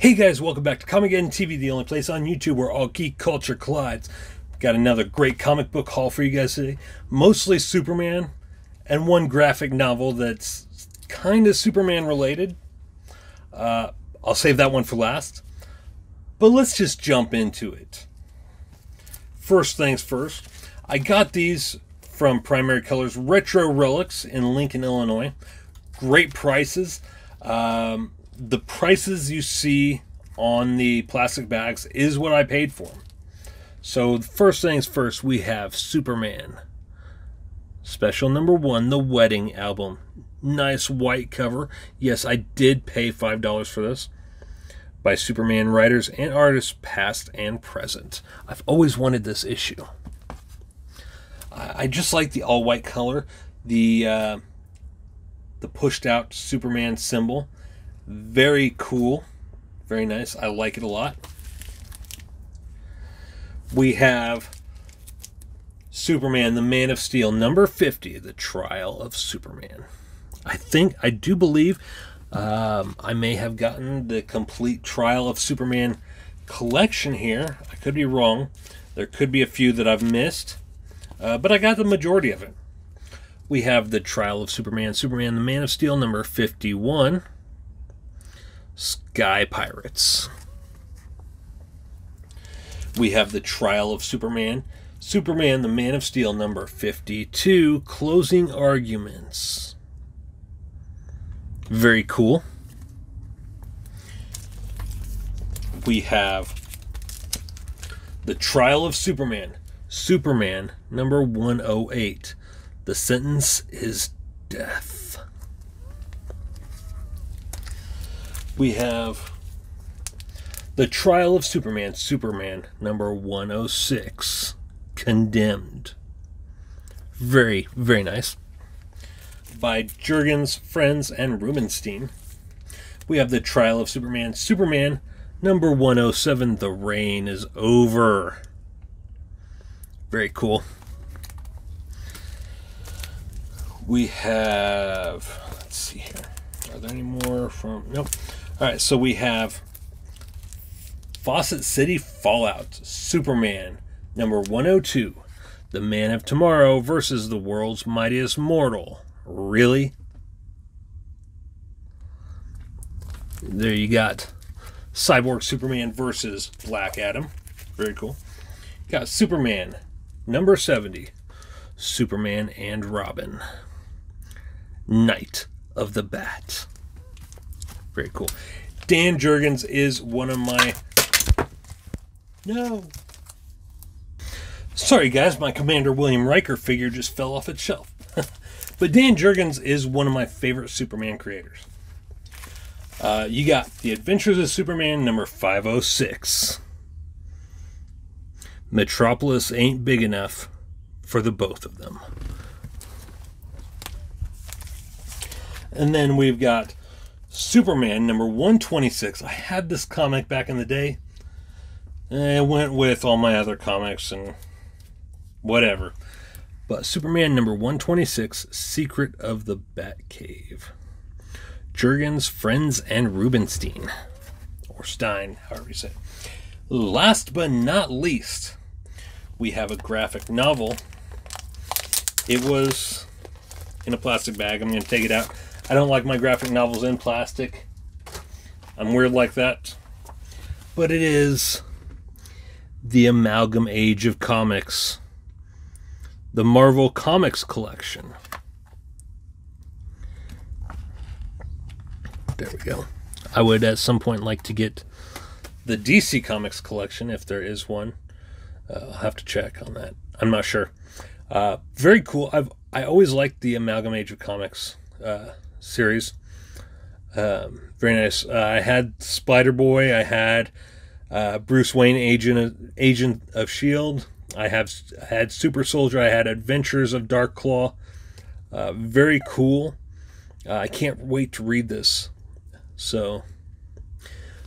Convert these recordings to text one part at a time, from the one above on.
Hey guys, welcome back to Comicgeddon TV, the only place on YouTube where all geek culture collides. Got another great comic book haul for you guys today. Mostly Superman, and one graphic novel that's kind of Superman related. Uh, I'll save that one for last. But let's just jump into it. First things first, I got these from Primary Colors Retro Relics in Lincoln, Illinois. Great prices. Um, the prices you see on the plastic bags is what I paid for. them. So, first things first, we have Superman. Special number one, the wedding album. Nice white cover. Yes, I did pay $5 for this. By Superman writers and artists, past and present. I've always wanted this issue. I just like the all white color, the uh, the pushed out Superman symbol. Very cool. Very nice. I like it a lot. We have Superman, the Man of Steel, number 50, The Trial of Superman. I think, I do believe um, I may have gotten the complete Trial of Superman collection here. I could be wrong. There could be a few that I've missed, uh, but I got the majority of it. We have The Trial of Superman, Superman, the Man of Steel, number 51. Sky Pirates. We have the Trial of Superman, Superman the Man of Steel number 52, Closing Arguments. Very cool. We have the Trial of Superman, Superman number 108. The sentence is death. We have The Trial of Superman, Superman number 106, Condemned. Very, very nice. By Jurgens, Frenz, and Rubenstein. We have The Trial of Superman, Superman number 107, The Rain is Over. Very cool. We have, let's see here. Are there any more from, nope. All right, so we have Fawcett City Fallout, Superman, number 102, The Man of Tomorrow versus the world's mightiest mortal. Really? There you got Cyborg Superman versus Black Adam. Very cool. Got Superman, number 70, Superman and Robin. Night of the Bat. Very cool. Dan Jurgens is one of my. No. Sorry, guys, my Commander William Riker figure just fell off its shelf. but Dan Jurgens is one of my favorite Superman creators. Uh, you got The Adventures of Superman number 506. Metropolis ain't big enough for the both of them. And then we've got Superman number 126. I had this comic back in the day. Eh, it went with all my other comics and whatever. But Superman number 126, Secret of the Batcave. Jurgens, Frenz, and Rubenstein. Or Stein, however you say it. Last but not least, we have a graphic novel. It was in a plastic bag. I'm going to take it out. I don't like my graphic novels in plastic. I'm weird like that. But it is the amalgam age of comics. The Marvel Comics collection. There we go. I would at some point like to get the DC Comics collection if there is one. Uh, I'll have to check on that. I'm not sure. Uh, very cool. I've I always liked the Amalgam Age of Comics uh, series. Um, very nice. Uh, I had Spider Boy. I had uh, Bruce Wayne, agent agent of Shield. I have I had Super Soldier. I had Adventures of Dark Claw. Uh, very cool. Uh, I can't wait to read this. So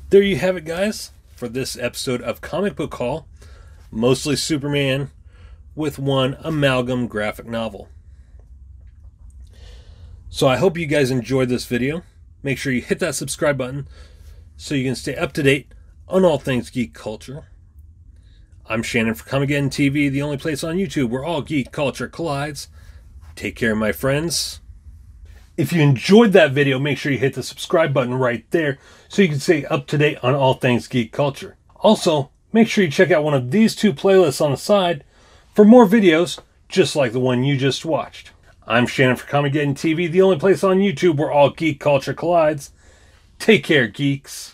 there you have it, guys, for this episode of Comic Book Haul. Mostly Superman with one amalgam graphic novel. So I hope you guys enjoyed this video. Make sure you hit that subscribe button so you can stay up to date on all things geek culture. I'm Shannon for Comicgeddon TV, the only place on YouTube where all geek culture collides. Take care, my friends. If you enjoyed that video, make sure you hit the subscribe button right there so you can stay up to date on all things geek culture. Also, make sure you check out one of these two playlists on the side for more videos just like the one you just watched. I'm Shannon for Comic TV, the only place on YouTube where all geek culture collides. Take care, geeks.